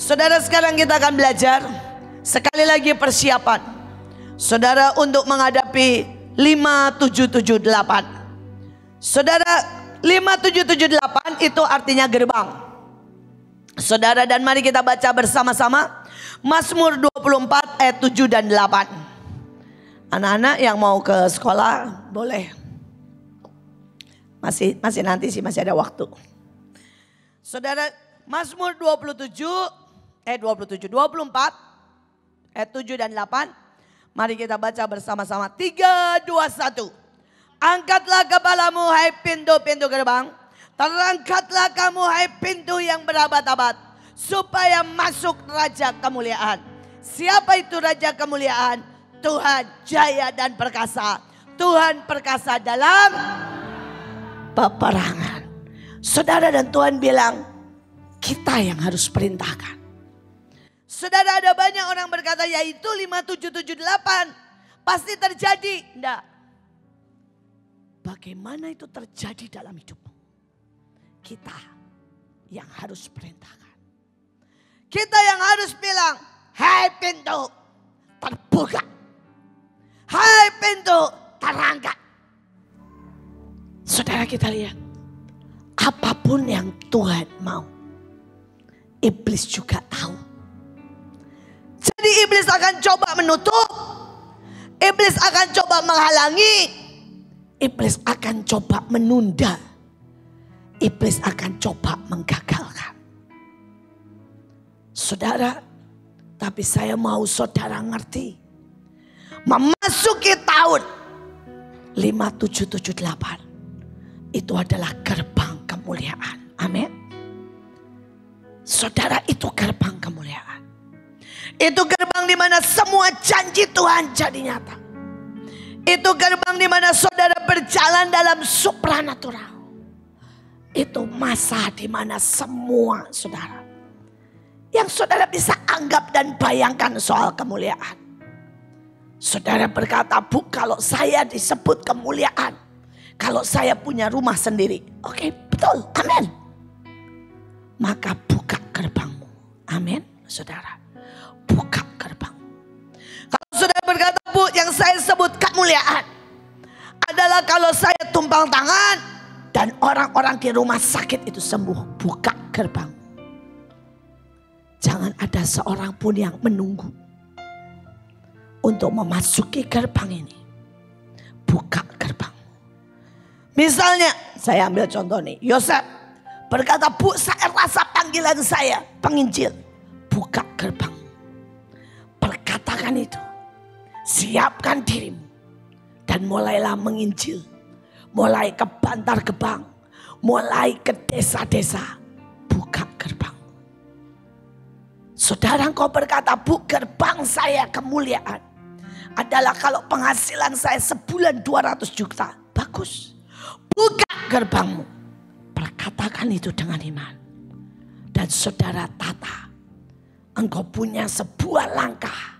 Saudara sekarang kita akan belajar sekali lagi persiapan. Saudara untuk menghadapi 5778. Saudara 5778 itu artinya gerbang. Saudara dan mari kita baca bersama-sama Mazmur 24 ayat 7 dan 8. Anak-anak yang mau ke sekolah boleh. Masih masih nanti sih masih ada waktu. Saudara Mazmur 27 eh 27 24 ayat 7 dan 8. Mari kita baca bersama-sama. 3 2 1. Angkatlah kepalamu hai pintu-pintu gerbang. Terangkatlah kamu hai pintu yang berabad-abad. Supaya masuk raja kemuliaan. Siapa itu raja kemuliaan? Tuhan jaya dan perkasa. Tuhan perkasa dalam peperangan. Saudara dan Tuhan bilang, kita yang harus perintahkan. Saudara ada banyak orang berkata yaitu 5778 pasti terjadi. Enggak. Bagaimana itu terjadi dalam hidupmu? Kita yang harus perintahkan. Kita yang harus bilang, hai pintu terbuka. Hai pintu terangkat. Saudara kita lihat, apa pun yang Tuhan mau, iblis juga tahu. Iblis akan coba menutup, iblis akan coba menghalangi, iblis akan coba menunda, iblis akan coba menggagalkan. Saudara, tapi saya mau saudara ngerti. Memasuki tahun 5778 itu adalah gerbang kemuliaan. Amin. Saudara itu gerbang kemuliaan. Itu gerbang di mana semua janji Tuhan jadi nyata. Itu gerbang di mana saudara berjalan dalam supranatural. Itu masa di mana semua saudara. Yang saudara bisa anggap dan bayangkan soal kemuliaan. Saudara berkata, Bu kalau saya disebut kemuliaan. Kalau saya punya rumah sendiri. Oke betul, amin. Maka buka gerbangmu. Amin, saudara. Saudara berkata, Bu yang saya sebut kemuliaan. Adalah kalau saya tumpang tangan. Dan orang-orang di rumah sakit itu sembuh. Buka gerbang. Jangan ada seorang pun yang menunggu untuk memasuki gerbang ini. Buka gerbang. Misalnya, saya ambil contoh nih, Yosef berkata, Bu saya rasa panggilan saya, penginjil. Buka gerbang. Perkatakan itu. Siapkan dirimu. Dan mulailah menginjil. Mulai ke bantar gebang. Mulai ke desa-desa. Buka gerbang. Saudara engkau berkata, bu gerbang saya kemuliaan. Adalah kalau penghasilan saya sebulan 200 juta. Bagus. Buka gerbangmu. Perkatakan itu dengan iman. Dan saudara tata. Engkau punya sebuah langkah.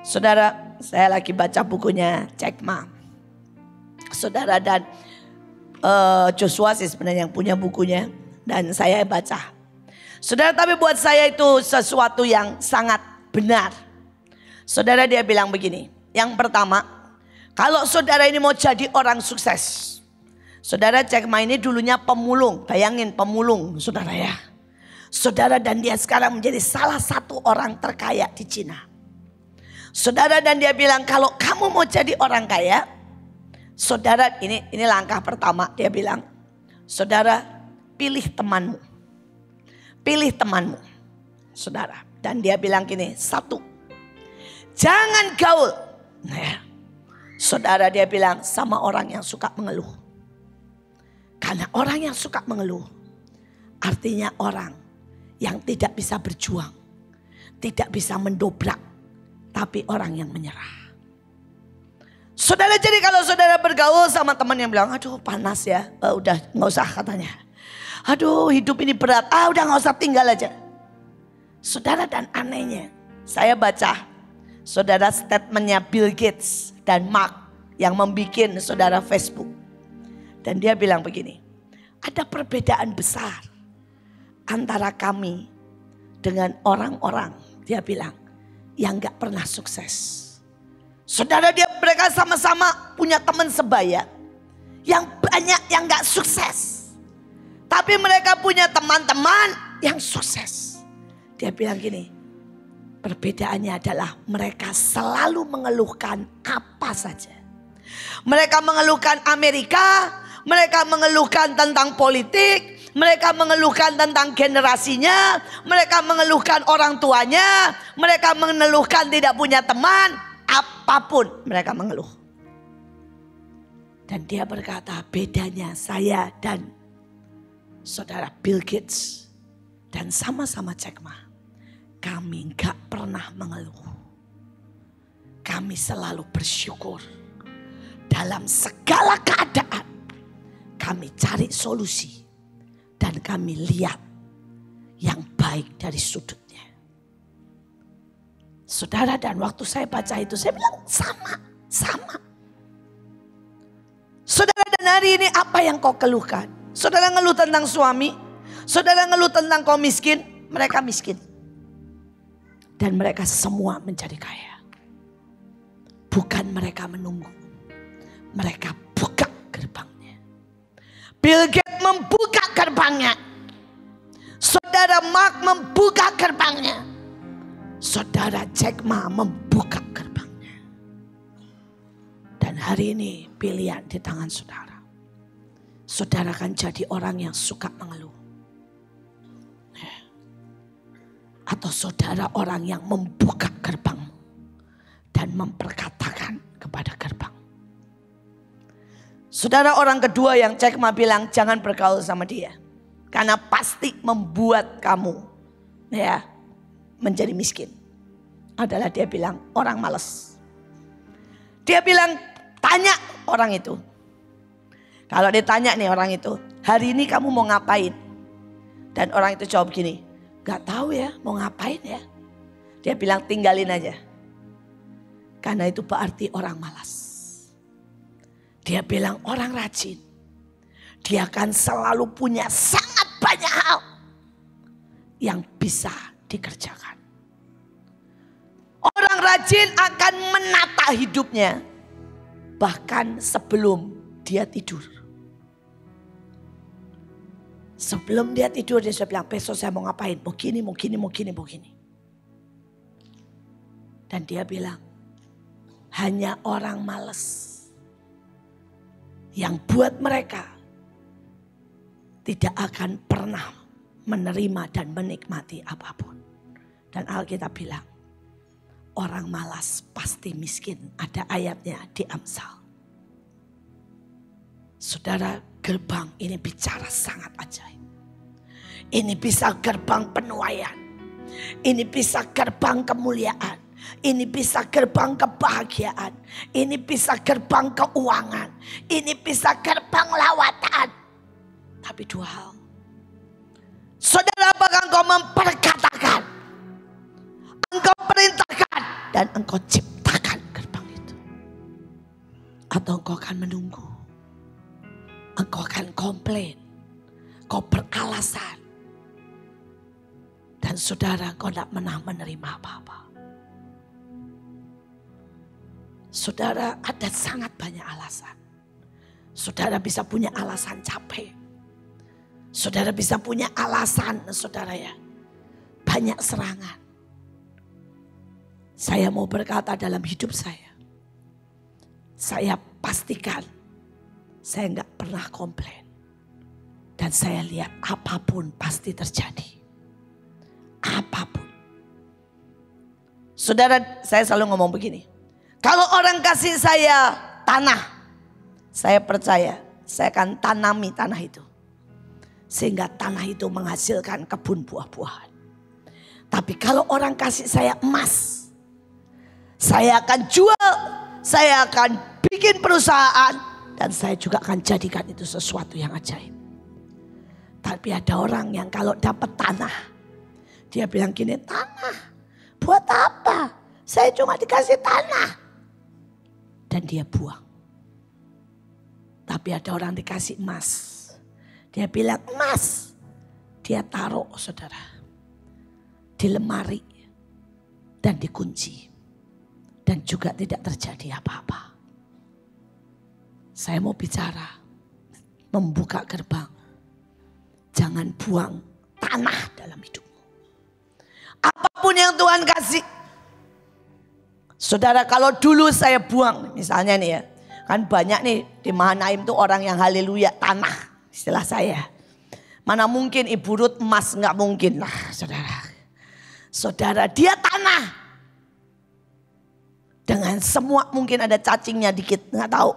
Saudara saya lagi baca bukunya Jack Ma. Saudara dan uh, Joshua sih sebenarnya yang punya bukunya. Dan saya baca. Saudara tapi buat saya itu sesuatu yang sangat benar. Saudara dia bilang begini. Yang pertama, kalau saudara ini mau jadi orang sukses. Saudara cek Ma ini dulunya pemulung. Bayangin pemulung saudara ya. Saudara dan dia sekarang menjadi salah satu orang terkaya di Cina. Saudara dan dia bilang kalau kamu mau jadi orang kaya. Saudara ini ini langkah pertama dia bilang. Saudara pilih temanmu pilih temanmu, saudara. Dan dia bilang gini, satu, jangan gaul. Nah, ya. saudara dia bilang sama orang yang suka mengeluh. Karena orang yang suka mengeluh, artinya orang yang tidak bisa berjuang, tidak bisa mendobrak, tapi orang yang menyerah. Saudara jadi kalau saudara bergaul sama teman yang bilang, aduh panas ya, uh, udah nggak usah katanya. Aduh hidup ini berat. Ah udah gak usah tinggal aja. Saudara dan anehnya. Saya baca. Saudara statementnya Bill Gates dan Mark. Yang membuat saudara Facebook. Dan dia bilang begini. Ada perbedaan besar. antara kami dengan orang-orang, dia bilang, yang gak pernah sukses. Saudara dia mereka sama-sama punya teman sebaya yang banyak yang gak sukses. Tapi mereka punya teman-teman yang sukses. Dia bilang gini, perbedaannya adalah mereka selalu mengeluhkan apa saja. Mereka mengeluhkan Amerika, mereka mengeluhkan tentang politik, mereka mengeluhkan tentang generasinya, mereka mengeluhkan orang tuanya, mereka mengeluhkan tidak punya teman, apa pun mereka mengeluh. Dan dia berkata bedanya saya dan saudara Bill Gates dan sama-sama Jack Ma. Kami nggak pernah mengeluh. Kami selalu bersyukur. Dalam segala keadaan kami cari solusi. Dan kami lihat yang baik dari sudut Saudara dan waktu saya baca itu saya bilang sama, sama. Saudara dan hari ini apa yang kau keluhkan? Saudara ngeluh tentang suami, saudara ngeluh tentang kau miskin, mereka miskin. Dan mereka semua menjadi kaya. Bukan mereka menunggu. Mereka buka. Bill Gates membuka gerbangnya. Saudara Mark membuka gerbangnya saudara Jack Ma membuka gerbangnya. Dan hari ini pilihan di tangan saudara. Saudara akan jadi orang yang suka mengeluh. Ya. Atau saudara orang yang membuka gerbangmu. Dan memperkatakan kepada gerbang. Saudara orang kedua yang Jack Ma bilang jangan bergaul sama dia. Karena pasti membuat kamu ya menjadi miskin. Adalah dia bilang orang males. Dia bilang tanya orang itu. Kalau ditanya nih orang itu, hari ini kamu mau ngapain? Dan orang itu jawab gini, gak tahu ya mau ngapain ya. Dia bilang tinggalin aja. Karena itu berarti orang malas. Dia bilang orang rajin. Dia akan selalu punya sangat banyak hal yang bisa dikerjakan. Orang rajin akan menata hidupnya. Bahkan sebelum dia tidur. Sebelum dia tidur dia sudah bilang besok saya mau ngapain. Mau gini, mau gini, mau gini, mau gini. Dan dia bilang hanya orang males. Yang buat mereka tidak akan pernah menerima dan menikmati apa pun. Dan Alkitab bilang Orang malas pasti miskin. Ada ayatnya di Amsal. Saudara, gerbang ini bicara sangat ajaib. Ini bisa gerbang penuaian. Ini bisa gerbang kemuliaan. Ini bisa gerbang kebahagiaan. Ini bisa gerbang keuangan. Ini bisa gerbang lawatan. Tapi dua hal. Saudara apakah engkau memperkatakan? Engkau perintahkan dan engkau ciptakan gerbang itu. Atau engkau akan menunggu. Engkau akan komplain. Kau beralasan. Dan saudara kau tidak pernah menerima apa-apa. Saudara ada sangat banyak alasan. Saudara bisa punya alasan capek. Saudara bisa punya alasan saudara ya. Banyak serangan. Saya mau berkata dalam hidup saya. Saya pastikan saya nggak pernah komplain. Dan saya lihat apa pun pasti terjadi. Apa pun. Saudara, saya selalu ngomong begini. Kalau orang kasih saya tanah, saya percaya saya akan tanami tanah itu. Sehingga tanah itu menghasilkan kebun buah-buahan. Tapi kalau orang kasih saya emas, saya akan jual, saya akan bikin perusahaan dan saya juga akan jadikan itu sesuatu yang ajaib. Tapi ada orang yang kalau dapat tanah, dia bilang gini, tanah buat apa? Saya cuma dikasih tanah. Dan dia buang. Tapi ada orang dikasih emas. Dia bilang emas. dia taruh saudara di lemari dan dikunci dan juga tidak terjadi apa-apa. Saya mau bicara membuka gerbang. Jangan buang tanah dalam hidupmu. Apa pun yang Tuhan kasih. Saudara kalau dulu saya buang misalnya nih ya. Kan banyak nih di Mahanaim tuh orang yang haleluya tanah istilah saya. Mana mungkin Ibu Ruth emas nggak mungkin lah saudara. Saudara dia tanah. Dengan semua mungkin ada cacingnya dikit nggak tahu.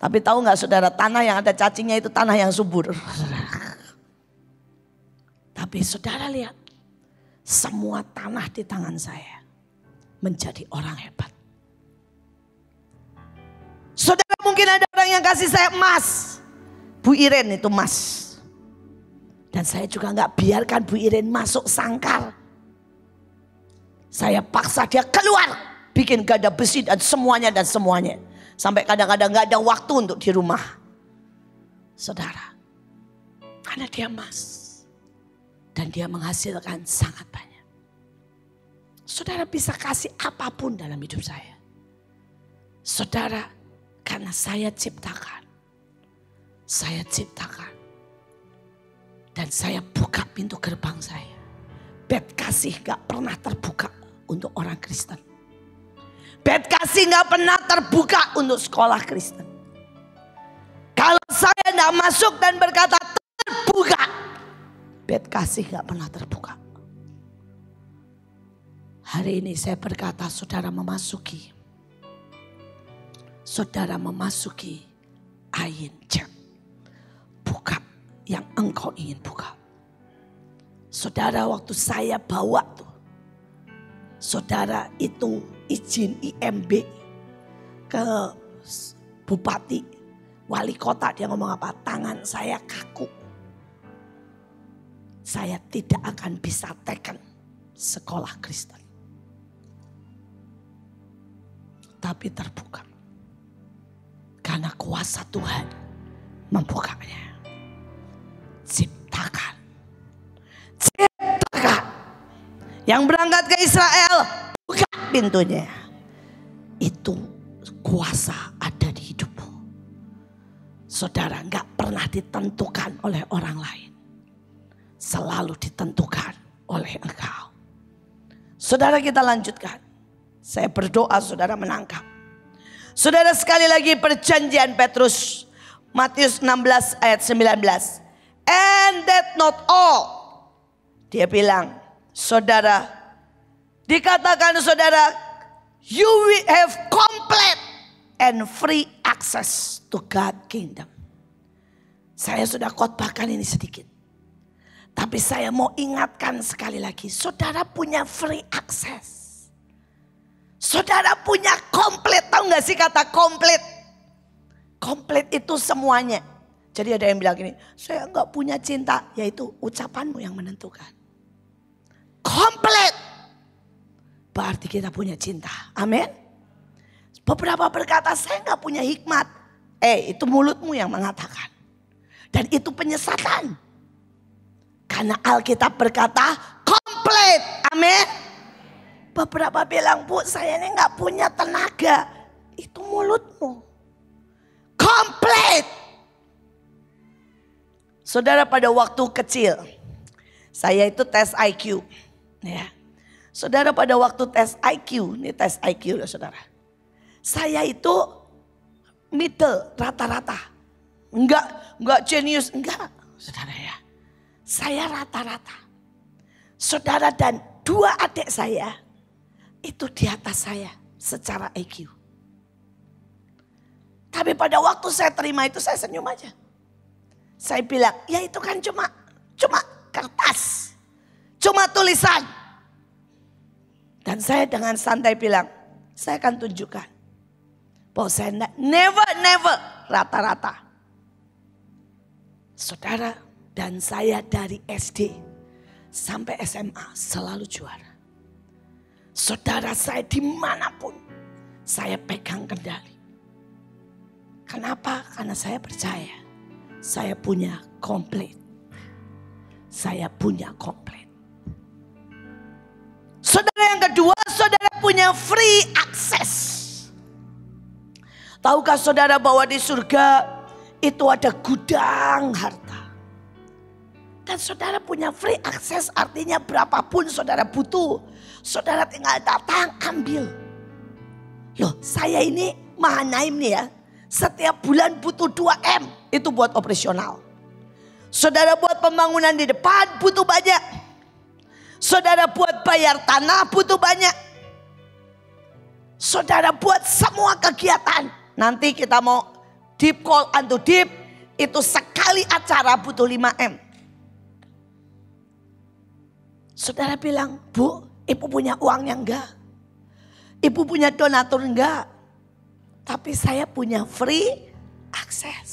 Tapi tahu nggak saudara tanah yang ada cacingnya itu tanah yang subur. Tapi saudara lihat semua tanah di tangan saya menjadi orang hebat. Saudara mungkin ada orang yang kasih saya emas. Bu Iren itu emas. Dan saya juga nggak biarkan Bu Iren masuk sangkar. Saya paksa dia keluar. Bikin gada besi dan semuanya dan semuanya. Sampai kadang-kadang gak ada waktu untuk di rumah. Saudara. Karena dia emas. Dan dia menghasilkan sangat banyak. Saudara bisa kasih apa pun dalam hidup saya. Saudara, karena saya ciptakan. Saya ciptakan. Dan saya buka pintu gerbang saya. Bed kasih gak pernah terbuka untuk orang Kristen. Bed kasih nggak pernah terbuka untuk sekolah Kristen. Kalau saya nggak masuk dan berkata terbuka, bed kasih nggak pernah terbuka. Hari ini saya berkata saudara memasuki. Saudara memasuki ain cek. Buka yang engkau ingin buka. Saudara waktu saya bawa tuh. Saudara itu izin IMB ke bupati, wali kota dia ngomong apa? Tangan saya kaku. Saya tidak akan bisa teken sekolah Kristen. Tapi terbuka. Karena kuasa Tuhan membukanya. Ciptakan. Ciptakan. Yang berangkat ke Israel pintunya. Itu kuasa ada di hidupmu. Saudara nggak pernah ditentukan oleh orang lain. Selalu ditentukan oleh engkau. Saudara kita lanjutkan. Saya berdoa saudara menangkap. Saudara sekali lagi perjanjian Petrus. Matius 16 ayat 19. And that not all. Dia bilang, saudara Dikatakan saudara, you will have complete and free access to God kingdom. Saya sudah khotbahkan ini sedikit. Tapi saya mau ingatkan sekali lagi, saudara punya free access. Saudara punya komplit, tahu nggak sih kata komplit? Komplit itu semuanya. Jadi ada yang bilang gini, saya nggak punya cinta, yaitu ucapanmu yang menentukan. Komplit berarti kita punya cinta. Amin. Beberapa berkata saya nggak punya hikmat. Eh itu mulutmu yang mengatakan. Dan itu penyesatan. Karena Alkitab berkata komplit. Amin. Beberapa bilang bu saya ini nggak punya tenaga. Itu mulutmu. Komplit. Saudara pada waktu kecil. Saya itu tes IQ. Ya. Saudara pada waktu tes IQ, ini tes IQ loh saudara. Saya itu middle, rata-rata. Enggak, enggak genius, enggak. Saudara ya. Saya rata-rata. Saudara dan dua adik saya itu di atas saya secara IQ. Tapi pada waktu saya terima itu saya senyum aja. Saya bilang, ya itu kan cuma cuma kertas. Cuma tulisan. Dan saya dengan santai bilang, saya akan tunjukkan. Bahwa saya never, never rata-rata. Saudara dan saya dari SD sampai SMA selalu juara. Saudara saya di mana pun saya pegang kendali. Kenapa? Karena saya percaya saya punya komplit. saya punya komplit. Saudara yang kedua, saudara punya free access. Tahukah saudara bahwa di surga itu ada gudang harta. Dan saudara punya free access artinya berapapun saudara butuh. Saudara tinggal datang ambil. Loh saya ini Mahanaim nih ya. Setiap bulan butuh 2M itu buat operasional. Saudara buat pembangunan di depan butuh banyak. Saudara buat bayar tanah butuh banyak. Saudara buat semua kegiatan. Nanti kita mau deep call unto deep. Itu sekali acara butuh 5M. Saudara bilang, Bu, ibu punya uangnya enggak? Ibu punya donatur enggak? Tapi saya punya free access.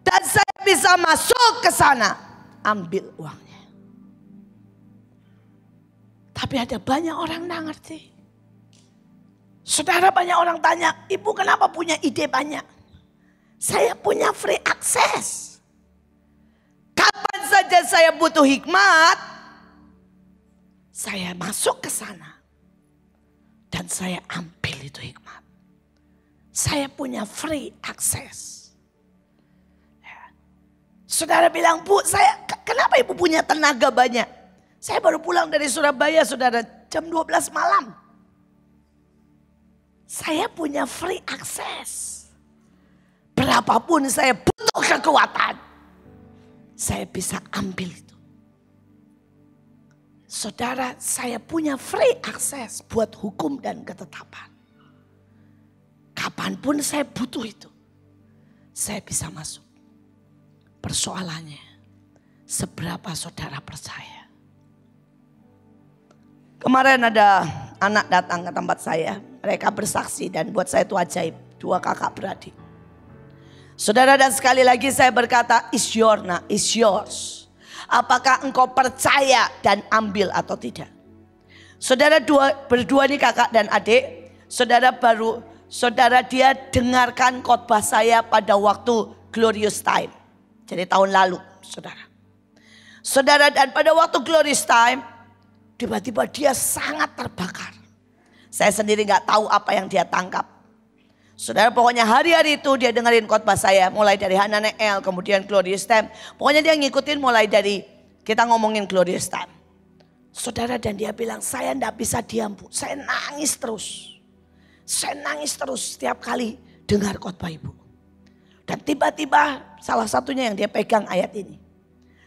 Dan saya bisa masuk ke sana. Ambil uangnya. Tapi ada banyak orang yang ngerti. Saudara banyak orang tanya, ibu kenapa punya ide banyak? Saya punya free access. Kapan saja saya butuh hikmat, saya masuk ke sana. Dan saya ambil itu hikmat. Saya punya free access. Ya. Saudara bilang, Bu, saya kenapa ibu punya tenaga banyak? Saya baru pulang dari Surabaya, saudara, jam 12 malam. Saya punya free access. Berapapun saya butuh kekuatan, saya bisa ambil. Saudara, saya punya free access buat hukum dan ketetapan. Kapan pun saya butuh itu, saya bisa masuk. Persoalannya, seberapa saudara percaya? Kemarin ada anak datang ke tempat saya. Mereka bersaksi dan buat saya itu ajaib. Dua kakak beradik. Saudara dan sekali lagi saya berkata, is your nah, is yours. Apakah engkau percaya dan ambil atau tidak? Saudara dua, berdua ini kakak dan adik. Saudara baru, saudara dia dengarkan khotbah saya pada waktu glorious time. Jadi tahun lalu, saudara. Saudara dan pada waktu glorious time, Tiba-tiba dia sangat terbakar. Saya sendiri nggak tahu apa yang dia tangkap. Saudara pokoknya hari-hari itu dia dengerin khotbah saya. Mulai dari Hananeel kemudian Glorious Time. Pokoknya dia ngikutin mulai dari kita ngomongin Glorious Time. Saudara dan dia bilang saya ndak bisa diam bu. Saya nangis terus. Saya nangis terus setiap kali dengar khotbah ibu. Dan tiba-tiba salah satunya yang dia pegang ayat ini.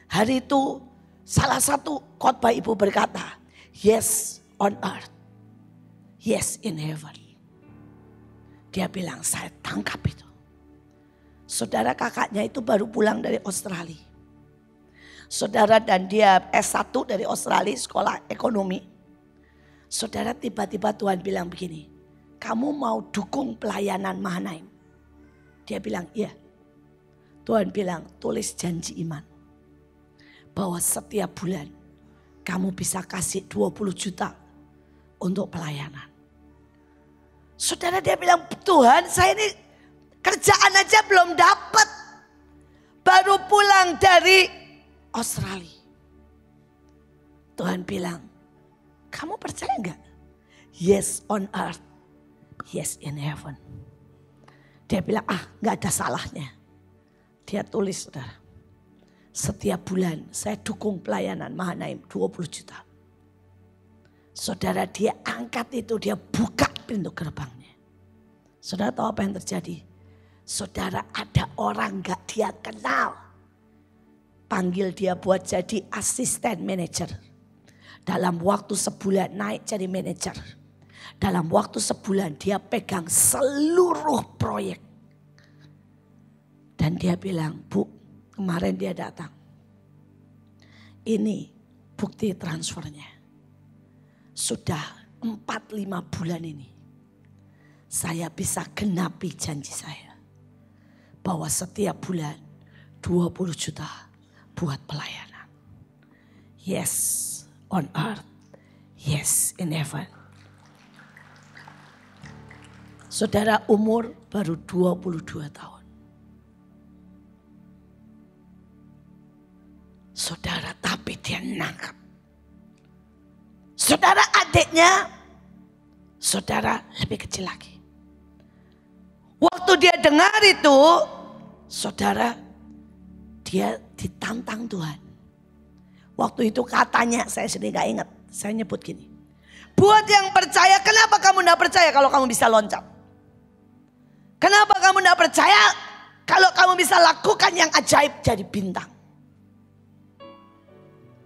Hari itu salah satu khotbah ibu berkata, Yes on earth. Yes in heaven. Dia bilang saya tangkap itu. Saudara kakaknya itu baru pulang dari Australia. Saudara dan dia S1 dari Australia sekolah ekonomi. Saudara tiba-tiba Tuhan bilang begini. Kamu mau dukung pelayanan Mahanaim? Dia bilang iya. Tuhan bilang tulis janji iman. Bahwa setiap bulan kamu bisa kasih 20 juta untuk pelayanan. Saudara dia bilang, Tuhan saya ini kerjaan aja belum dapat. Baru pulang dari Australia. Tuhan bilang, kamu percaya enggak? Yes on earth, yes in heaven. Dia bilang, ah nggak ada salahnya. Dia tulis saudara. Setiap bulan saya dukung pelayanan Mahanaim 20 juta. Saudara dia angkat itu, dia buka pintu gerbangnya. Saudara tahu apa yang terjadi? Saudara ada orang gak dia kenal. Panggil dia buat jadi asisten manajer. Dalam waktu sebulan naik jadi manajer. Dalam waktu sebulan dia pegang seluruh proyek. Dan dia bilang, Bu Kemarin dia datang. Ini bukti transfernya. Sudah 4-5 bulan ini. Saya bisa genapi janji saya. Bahwa setiap bulan 20 juta buat pelayanan. Yes on earth. Yes in heaven. Saudara umur baru 22 tahun. nangkap. Saudara adiknya, saudara lebih kecil lagi. Waktu dia dengar itu, saudara, dia ditantang Tuhan. Waktu itu katanya, saya sendiri gak ingat, saya nyebut gini. Buat yang percaya, kenapa kamu gak percaya kalau kamu bisa loncat? Kenapa kamu gak percaya kalau kamu bisa lakukan yang ajaib jadi bintang?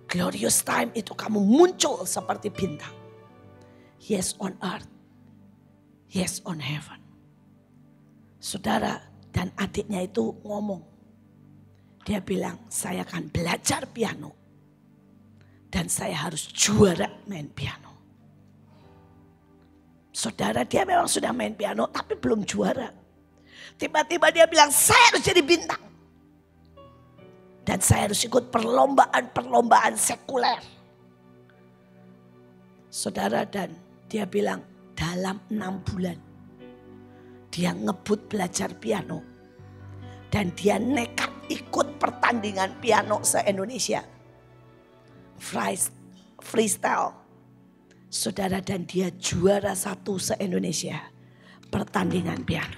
Glorious time itu kamu muncul seperti bintang. Yes on earth. Yes on heaven. Saudara dan adiknya itu ngomong. Dia bilang, saya akan belajar piano. Dan saya harus juara main piano. Saudara dia memang sudah main piano tapi belum juara. Tiba-tiba dia bilang, saya harus jadi bintang. Dan saya harus ikut perlombaan-perlombaan sekuler. Saudara dan dia bilang dalam enam bulan dia ngebut belajar piano. Dan dia nekat ikut pertandingan piano se-Indonesia. Freestyle. Saudara dan dia juara satu se-Indonesia. Pertandingan piano.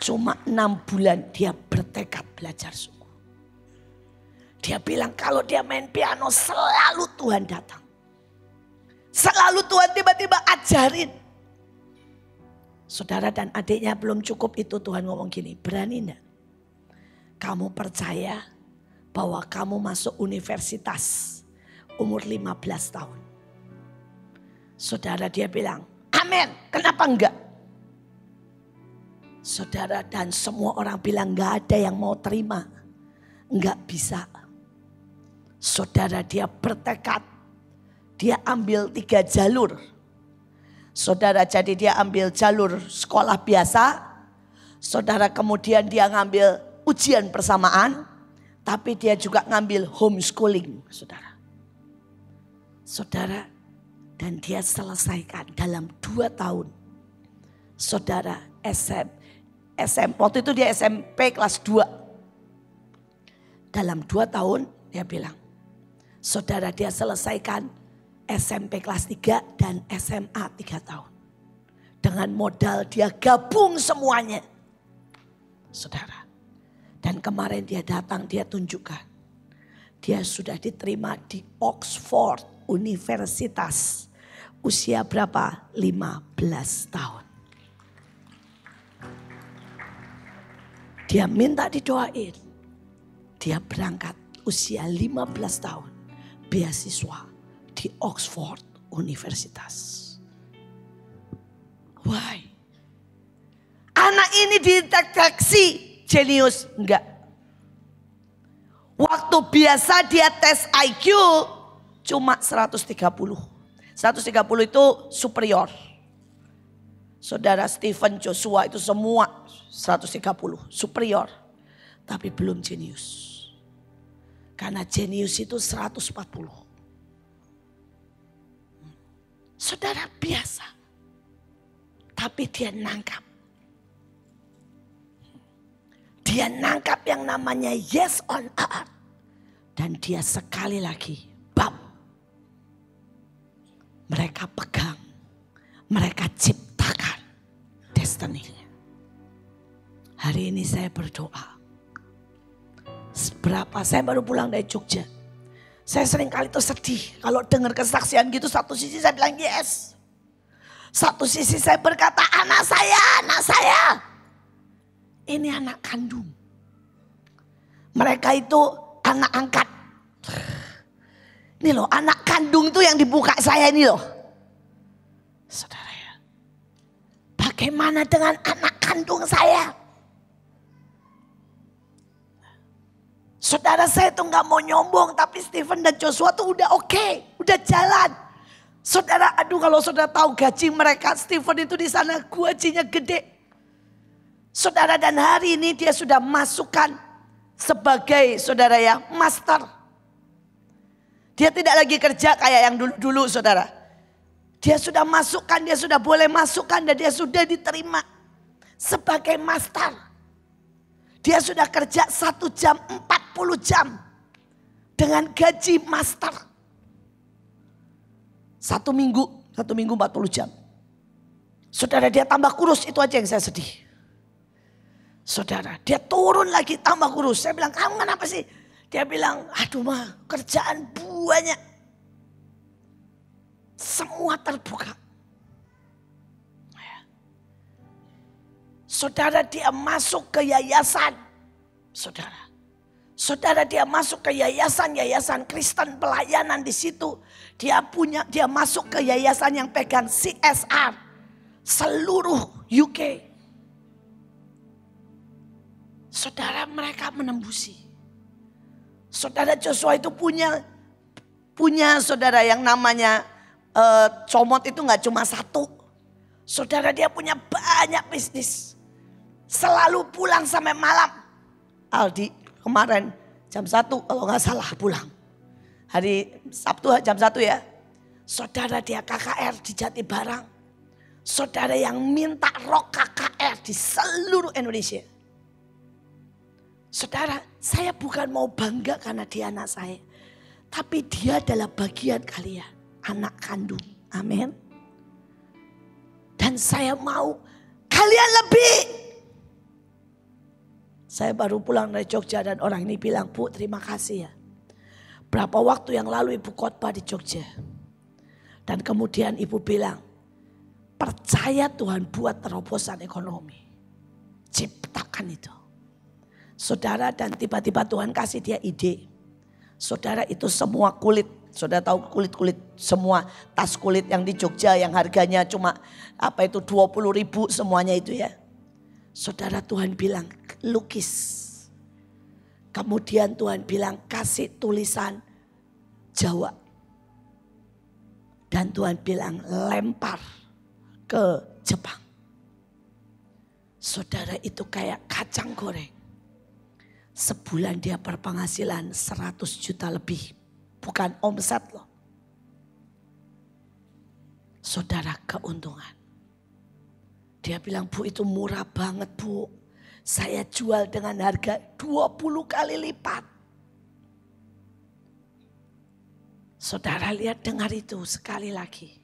Cuma enam bulan dia bertekad belajar. Dia bilang kalau dia main piano selalu Tuhan datang. Selalu Tuhan tiba-tiba ajarin. Saudara dan adiknya belum cukup itu Tuhan ngomong gini, berani enggak? Kamu percaya bahwa kamu masuk universitas umur 15 tahun. Saudara dia bilang, amin, kenapa enggak? Saudara dan semua orang bilang enggak ada yang mau terima. Enggak bisa. Saudara dia bertekad. Dia ambil tiga jalur. Saudara jadi dia ambil jalur sekolah biasa. Saudara kemudian dia ngambil ujian persamaan. Tapi dia juga ngambil homeschooling saudara. Saudara dan dia selesaikan dalam dua tahun. Saudara SM, SM waktu itu dia SMP kelas 2. Dalam dua tahun dia bilang, Saudara dia selesaikan SMP kelas 3 dan SMA 3 tahun. Dengan modal dia gabung semuanya. Saudara. Dan kemarin dia datang dia tunjukkan. Dia sudah diterima di Oxford Universitas. Usia berapa? 15 tahun. Dia minta didoain. Dia berangkat usia 15 tahun beasiswa di Oxford Universitas. Why? Anak ini dideteksi jenius? Enggak. Waktu biasa dia tes IQ cuma 130. 130 itu superior. Saudara Stephen Joshua itu semua 130 superior. Tapi belum jenius. Karena jenius itu 140. Saudara biasa. Tapi dia nangkap. Dia nangkap yang namanya yes on earth. Dan dia sekali lagi, bam. Mereka pegang. Mereka ciptakan destiny-nya. Hari ini saya berdoa Berapa? Saya baru pulang dari Jogja. Saya sering kali tuh sedih. Kalau dengar kesaksian gitu satu sisi saya bilang yes. Satu sisi saya berkata anak saya, anak saya. Ini anak kandung. Mereka itu anak angkat. Ini loh anak kandung itu yang dibuka saya ini loh. Saudara ya. Bagaimana dengan anak kandung saya? Saudara saya tuh nggak mau nyombong, tapi Stephen dan Joshua tuh udah oke, okay, udah jalan. Saudara, aduh kalau saudara tahu gaji mereka, Stephen itu di sana gajinya gede. Saudara dan hari ini dia sudah masukkan sebagai saudara ya master. Dia tidak lagi kerja kayak yang dulu-dulu saudara. Dia sudah masukkan, dia sudah boleh masukkan dan dia sudah diterima sebagai master. Dia sudah kerja satu jam 40 jam. Dengan gaji master. Satu minggu, satu minggu 40 jam. Saudara dia tambah kurus itu aja yang saya sedih. Saudara dia turun lagi tambah kurus. Saya bilang kamu kenapa sih? Dia bilang aduh mah kerjaan banyak. Semua terbuka. Saudara dia masuk ke yayasan. Saudara. Saudara dia masuk ke yayasan-yayasan Kristen pelayanan di situ. Dia punya dia masuk ke yayasan yang pegang CSR seluruh UK. Saudara mereka menembusi. Saudara Joshua itu punya punya saudara yang namanya uh, comot itu nggak cuma satu. Saudara dia punya banyak bisnis. Selalu pulang sampai malam. Aldi kemarin jam satu kalau nggak salah pulang. Hari Sabtu jam satu ya. Saudara dia KKR di Jati Barang. Saudara yang minta rok KKR di seluruh Indonesia. Saudara, saya bukan mau bangga karena dia anak saya. Tapi dia adalah bagian kalian. Anak kandung. Amin. Dan saya mau kalian lebih. Saya baru pulang dari Jogja dan orang ini bilang, Bu terima kasih ya. Berapa waktu yang lalu ibu khotbah di Jogja. Dan kemudian ibu bilang, percaya Tuhan buat terobosan ekonomi. Ciptakan itu. Saudara dan tiba-tiba Tuhan kasih dia ide. Saudara itu semua kulit. Saudara tahu kulit-kulit semua tas kulit yang di Jogja yang harganya cuma apa itu 20 ribu semuanya itu ya. Saudara Tuhan bilang lukis Kemudian Tuhan bilang kasih tulisan Jawa. Dan Tuhan bilang lempar ke Jepang. Saudara itu kayak kacang goreng. Sebulan dia berpenghasilan 100 juta lebih. Bukan omset loh. Saudara keuntungan. Dia bilang bu itu murah banget bu. Saya jual dengan harga 20 kali lipat. Saudara lihat dengar itu sekali lagi.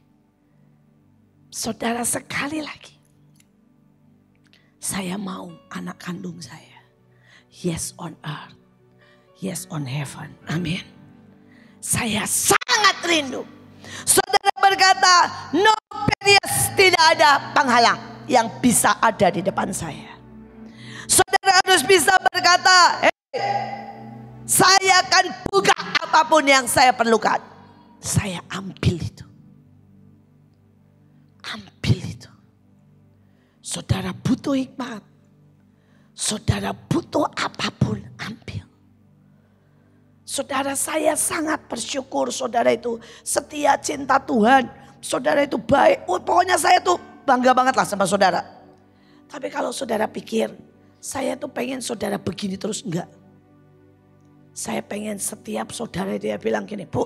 Saudara sekali lagi. Saya mau anak kandung saya. Yes on earth. Yes on heaven. Amin. Saya sangat rindu. Saudara berkata, no barriers, tidak ada penghalang yang bisa ada di depan saya. Saudara harus bisa berkata, hey, saya akan buka apa pun yang saya perlukan. Saya ambil itu. Ambil itu. Saudara butuh hikmat. Saudara butuh apa pun, ambil. Saudara saya sangat bersyukur saudara itu setia cinta Tuhan. Saudara itu baik. Oh, pokoknya saya tuh bangga banget lah sama saudara. Tapi kalau saudara pikir saya tuh pengen saudara begini terus enggak. Saya pengen setiap saudara dia bilang gini, Bu,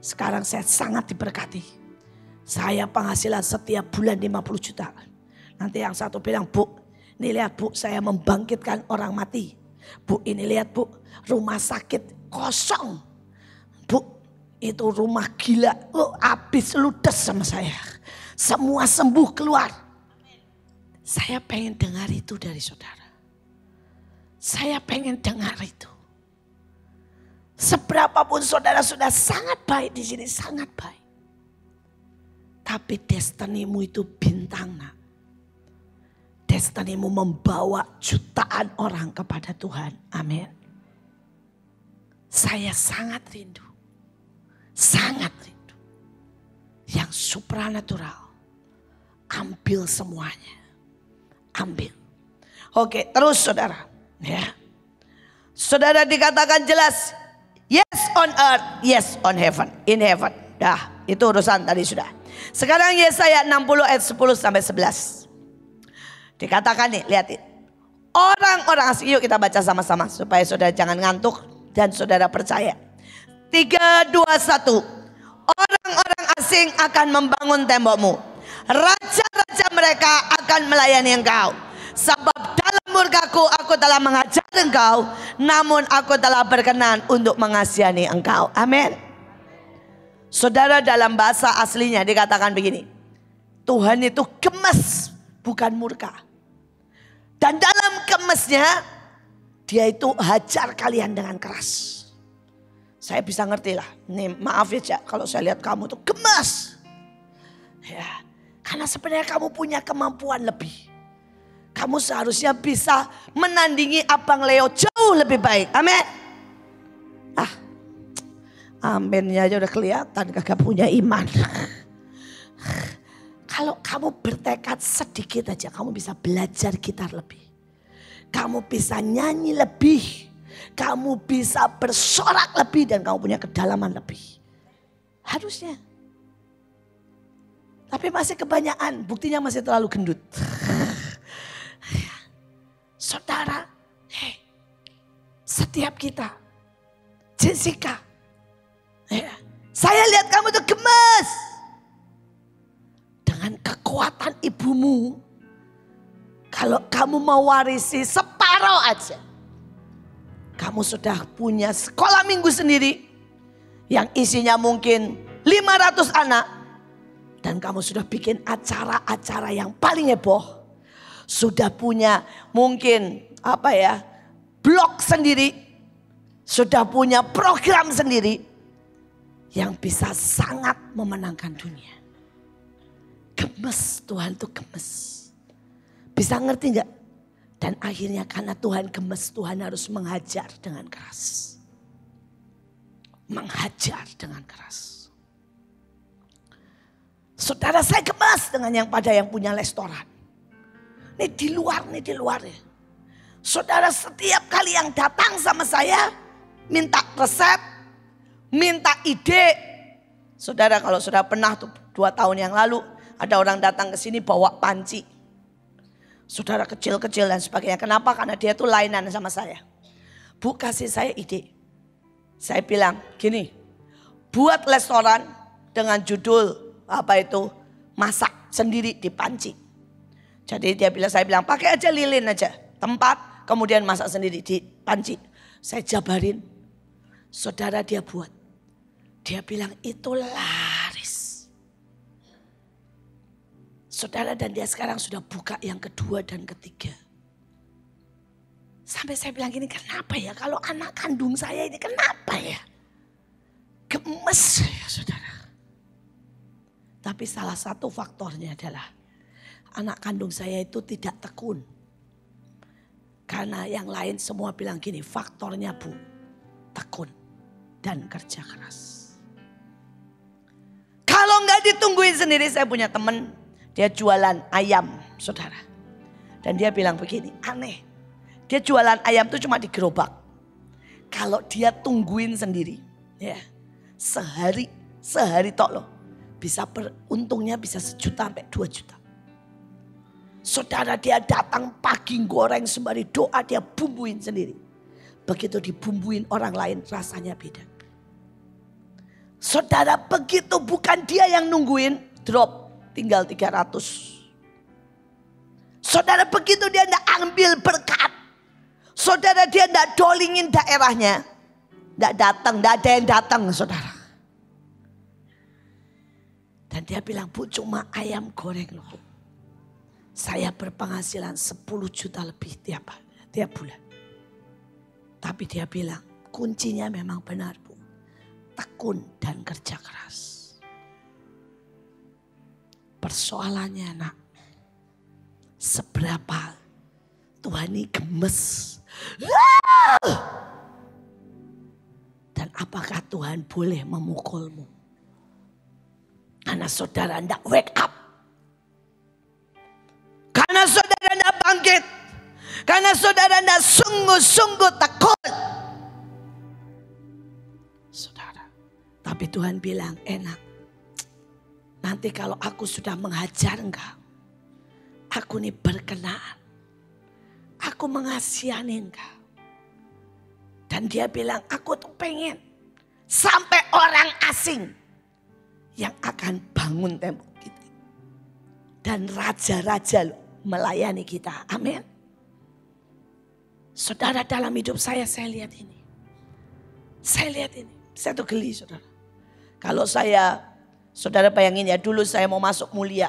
sekarang saya sangat diberkati. Saya penghasilan setiap bulan 50 juta. Nanti yang satu bilang, Bu, ini lihat Bu, saya membangkitkan orang mati. Bu, ini lihat Bu, rumah sakit kosong. Bu, itu rumah gila. Oh, habis ludes sama saya. Semua sembuh keluar. Saya pengen dengar itu dari saudara. Saya pengen dengar itu. Seberapapun saudara sudah sangat baik di sini, sangat baik. Tapi destinimu itu bintang nak. Destinimu membawa jutaan orang kepada Tuhan. Amin. Saya sangat rindu. Sangat rindu. Yang supranatural. Ambil semuanya. Ambil. Oke terus saudara. Ya. Saudara dikatakan jelas, yes on earth, yes on heaven, in heaven. Dah, itu urusan tadi sudah. Sekarang Yesaya 60 ayat 10 sampai 11. Dikatakan nih, lihatin. Orang-orang asing, yuk kita baca sama-sama supaya saudara jangan ngantuk dan saudara percaya. 3, 2, 1. Orang-orang asing akan membangun tembokmu. Raja-raja mereka akan melayani engkau. Sebab dalam murkaku aku telah mengajar engkau. Namun aku telah berkenan untuk mengasihani engkau. Amin. Saudara dalam bahasa aslinya dikatakan begini. Tuhan itu gemes bukan murka. Dan dalam gemesnya dia itu hajar kalian dengan keras. Saya bisa ngerti lah. Nih maaf ya Cak kalau saya lihat kamu tuh gemes. Ya, karena sebenarnya kamu punya kemampuan lebih. Kamu seharusnya bisa menandingi Abang Leo jauh lebih baik. Amin. Ah, Aminnya aja udah kelihatan kagak punya iman. Kalau kamu bertekad sedikit aja kamu bisa belajar gitar lebih. Kamu bisa nyanyi lebih. Kamu bisa bersorak lebih dan kamu punya kedalaman lebih. Harusnya. Tapi masih kebanyakan, buktinya masih terlalu gendut. Saudara, hey, setiap kita, Jessica, Ya. Saya lihat kamu tuh gemes. Dengan kekuatan ibumu. Kalau kamu mau warisi separuh aja. Kamu sudah punya sekolah minggu sendiri. Yang isinya mungkin 500 anak. Dan kamu sudah bikin acara-acara yang paling heboh. Sudah punya mungkin apa ya. Blog sendiri. Sudah punya program sendiri yang bisa sangat memenangkan dunia. Gemes, Tuhan tuh gemes. Bisa ngerti nggak? Dan akhirnya karena Tuhan gemes, Tuhan harus menghajar dengan keras. Menghajar dengan keras. Saudara saya gemes dengan yang pada yang punya restoran. Ini di luar, nih di luar ya. Saudara setiap kali yang datang sama saya, minta resep, minta ide. Saudara kalau sudah pernah tuh dua tahun yang lalu ada orang datang ke sini bawa panci. Saudara kecil-kecil dan sebagainya. Kenapa? Karena dia tuh lainan sama saya. Bu kasih saya ide. Saya bilang gini, buat restoran dengan judul apa itu masak sendiri di panci. Jadi dia bilang saya bilang pakai aja lilin aja tempat kemudian masak sendiri di panci. Saya jabarin, saudara dia buat. Dia bilang itu laris. Saudara dan dia sekarang sudah buka yang kedua dan ketiga. Sampai saya bilang gini, kenapa ya kalau anak kandung saya ini kenapa ya? Gemes ya saudara. Tapi salah satu faktornya adalah anak kandung saya itu tidak tekun. Karena yang lain semua bilang gini, faktornya bu, tekun dan kerja keras. Kalau nggak ditungguin sendiri, saya punya temen, dia jualan ayam, saudara. Dan dia bilang begini, aneh. Dia jualan ayam tuh cuma di gerobak. Kalau dia tungguin sendiri, ya sehari, sehari tok loh. Bisa per, untungnya bisa sejuta sampai dua juta. Saudara dia datang pagi goreng sembari doa dia bumbuin sendiri. Begitu dibumbuin orang lain rasanya beda. Saudara begitu bukan dia yang nungguin, drop tinggal 300. Saudara begitu dia tidak ambil berkat. Saudara dia tidak dolingin daerahnya. Tidak datang, tidak ada yang datang saudara. Dan dia bilang, bu cuma ayam goreng loh. Saya berpenghasilan 10 juta lebih tiap, tiap bulan. Tapi dia bilang, kuncinya memang benar bu tekun dan kerja keras. Persoalannya nak, seberapa Tuhan ini gemes. Dan apakah Tuhan boleh memukulmu? Karena saudara tidak wake up. Karena saudara tidak bangkit. Karena saudara tidak sungguh-sungguh takut. Tapi Tuhan bilang enak. Nanti kalau aku sudah menghajar engkau. Aku ini berkenaan. Aku mengasihani engkau. Dan dia bilang aku tuh pengen. Sampai orang asing. Yang akan bangun tembok kita. Dan raja-raja melayani kita. Amin. Saudara dalam hidup saya, saya lihat ini. Saya lihat ini. Saya tuh geli saudara. Kalau saya, saudara bayangin ya dulu saya mau masuk mulia.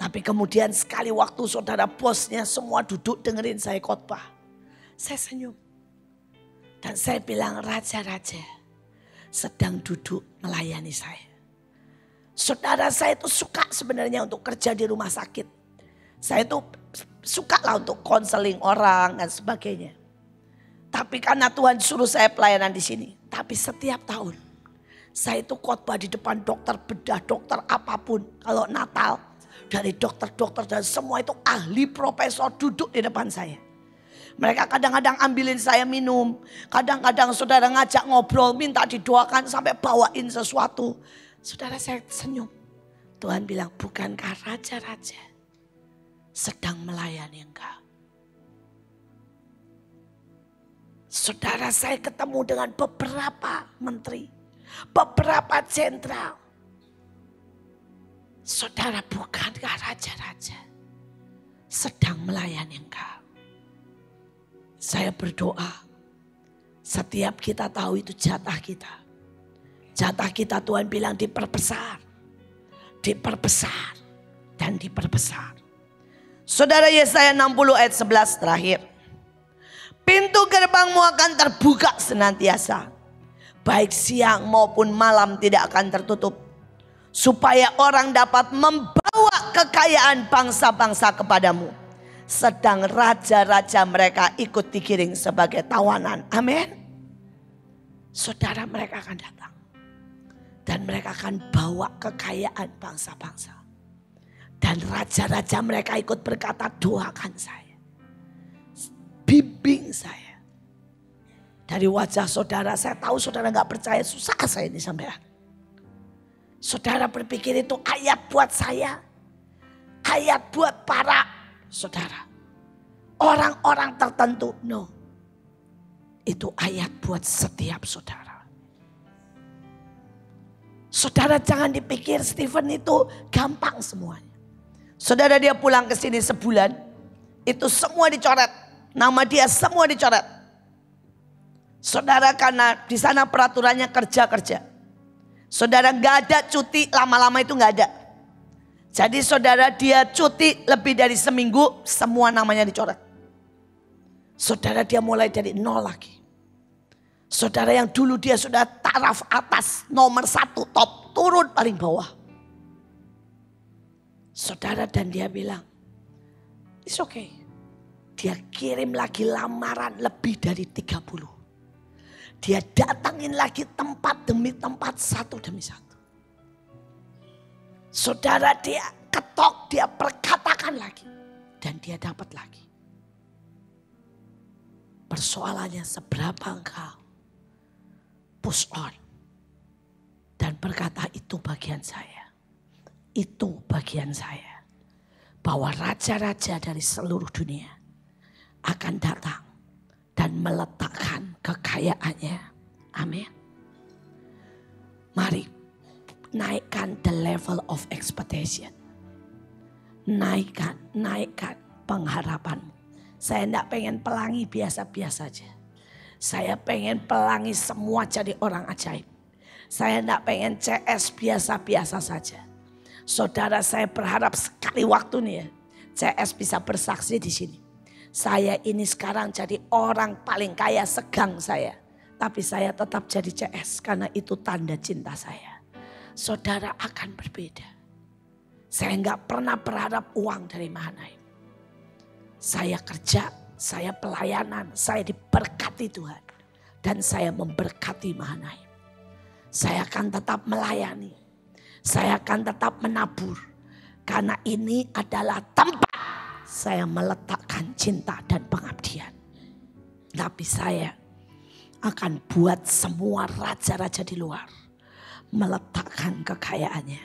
Tapi kemudian sekali waktu saudara bosnya semua duduk dengerin saya khotbah. Saya senyum. Dan saya bilang raja-raja sedang duduk melayani saya. Saudara saya itu suka sebenarnya untuk kerja di rumah sakit. Saya itu suka lah untuk konseling orang dan sebagainya. Tapi karena Tuhan suruh saya pelayanan di sini. Tapi setiap tahun saya itu khotbah di depan dokter bedah, dokter apa pun. Kalau Natal dari dokter-dokter dan semua itu ahli profesor duduk di depan saya. Mereka kadang-kadang ambilin saya minum. Kadang-kadang saudara ngajak ngobrol, minta didoakan sampai bawain sesuatu. Saudara saya senyum. Tuhan bilang, bukankah raja-raja sedang melayani engkau? Saudara saya ketemu dengan beberapa menteri, beberapa jenderal, Saudara bukankah raja-raja sedang melayani engkau? Saya berdoa setiap kita tahu itu jatah kita. Jatah kita Tuhan bilang diperbesar. Diperbesar dan diperbesar. Saudara Yesaya 60 ayat 11 terakhir. Pintu gerbangmu akan terbuka senantiasa. Baik siang maupun malam tidak akan tertutup supaya orang dapat membawa kekayaan bangsa-bangsa kepadamu. Sedang raja-raja mereka ikut digiring sebagai tawanan. Amin. Saudara mereka akan datang. Dan mereka akan bawa kekayaan bangsa-bangsa. Dan raja-raja mereka ikut berkata doakan saya. Bimbing saya. Dari wajah saudara saya tahu saudara nggak percaya susah saya ini sampai Saudara berpikir itu ayat buat saya. Ayat buat para saudara. Orang-orang tertentu. No. Itu ayat buat setiap saudara. Saudara jangan dipikir Stephen itu gampang semuanya. Saudara dia pulang ke sini sebulan. Itu semua dicoret. Nama dia semua dicoret. Saudara karena di sana peraturannya kerja-kerja. Saudara nggak ada cuti lama-lama itu nggak ada. Jadi saudara dia cuti lebih dari seminggu semua namanya dicoret. Saudara dia mulai dari nol lagi. Saudara yang dulu dia sudah taraf atas nomor satu top turun paling bawah. Saudara dan dia bilang, it's okay. Dia kirim lagi lamaran lebih dari 30. Dia datangin lagi tempat demi tempat satu demi satu. Saudara dia ketok, dia perkatakan lagi. Dan dia dapat lagi. Persoalannya seberapa engkau push on. Dan berkata itu bagian saya. Itu bagian saya. Bahwa raja-raja dari seluruh dunia akan datang dan meletakkan kekayaannya. Amin. Mari naikkan the level of expectation. Naikkan, naikkan pengharapanmu. Saya tidak pengen pelangi biasa-biasa saja. Saya pengen pelangi semua jadi orang ajaib. Saya tidak pengen CS biasa-biasa saja. Saudara saya berharap sekali waktu nih ya. CS bisa bersaksi di sini saya ini sekarang jadi orang paling kaya segang saya. Tapi saya tetap jadi CS karena itu tanda cinta saya. Saudara akan berbeda. Saya nggak pernah berharap uang dari Mahanaim. Saya kerja, saya pelayanan, saya diberkati Tuhan. Dan saya memberkati Mahanaim. Saya akan tetap melayani. Saya akan tetap menabur. Karena ini adalah tempat saya meletakkan cinta dan pengabdian. Tapi saya akan buat semua raja-raja di luar meletakkan kekayaannya,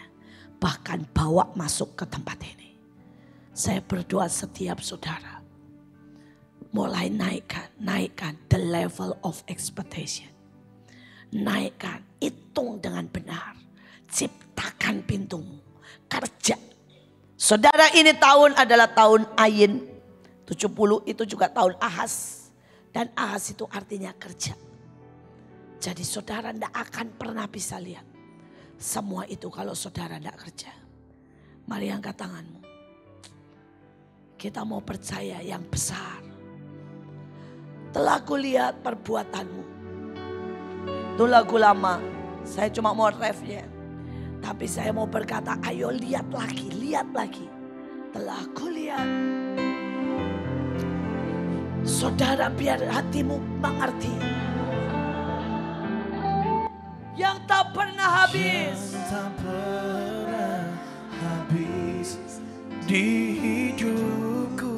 bahkan bawa masuk ke tempat ini. Saya berdoa setiap saudara mulai naikkan, naikkan the level of expectation. Naikkan, hitung dengan benar. Ciptakan pintumu, kerja Saudara ini tahun adalah tahun Ayin. 70 itu juga tahun Ahas. Dan Ahas itu artinya kerja. Jadi saudara tidak akan pernah bisa lihat. Semua itu kalau saudara tidak kerja. Mari angkat tanganmu. Kita mau percaya yang besar. Telah kulihat perbuatanmu. Itu lagu lama. Saya cuma mau refnya. Tapi saya mau berkata, ayo lihat lagi, lihat lagi. Telah kulihat. Saudara biar hatimu mengerti. Yang tak pernah habis. Yang tak pernah habis di hidupku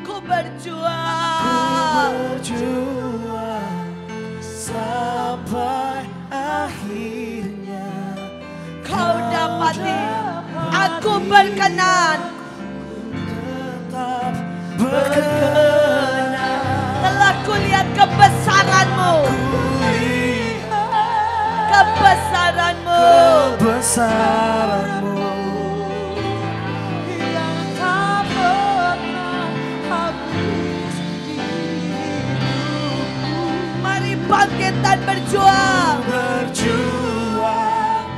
Ku berjuang. berjuang sampai akhirnya Kau dapati. Aku berkenan. tetap berkenan Telah kulihat kebesaranmu. Kebesaranmu. Kebesaranmu yang tak pernah habis di hidupku Mari bangkit dan berjuang. berjuang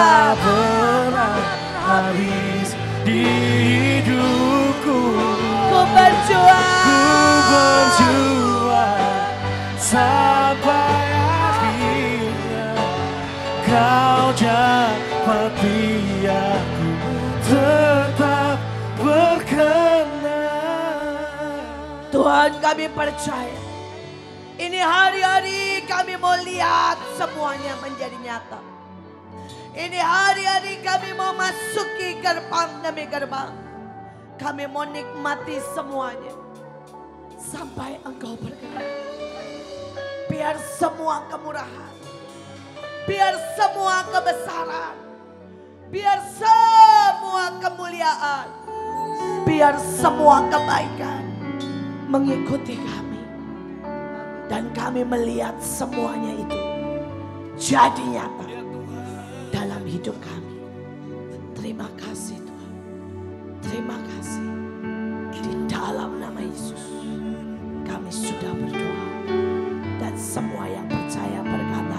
tak pernah habis di hidupku Ku berjuang. ku berjuang sampai akhirnya kau dapati aku tetap berkenan Tuhan kami percaya. Ini hari-hari kami mau lihat semuanya menjadi nyata. Ini hari-hari kami mau masuki gerbang demi gerbang. Kami mau nikmati semuanya. Sampai engkau berkenan. Biar semua kemurahan. Biar semua kebesaran. Biar semua kemuliaan. Biar semua kebaikan mengikuti kami. Dan kami melihat semuanya itu jadi nyata dalam hidup kami. Terima kasih Tuhan. Terima kasih. Di dalam nama Yesus kami sudah berdoa. Dan semua yang percaya berkata.